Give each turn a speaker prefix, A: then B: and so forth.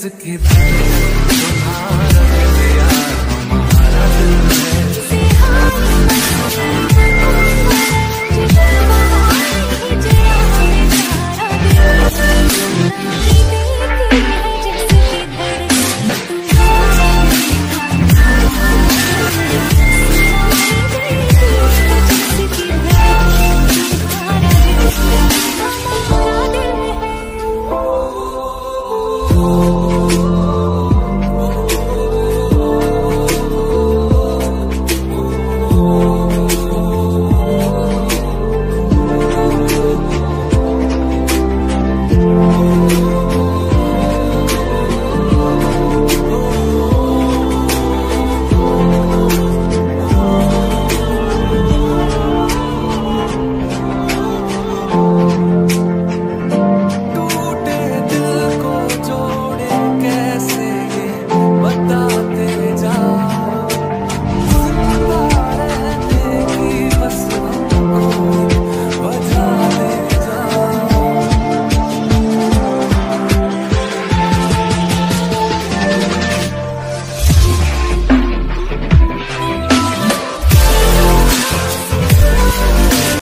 A: इसके तुम्हारा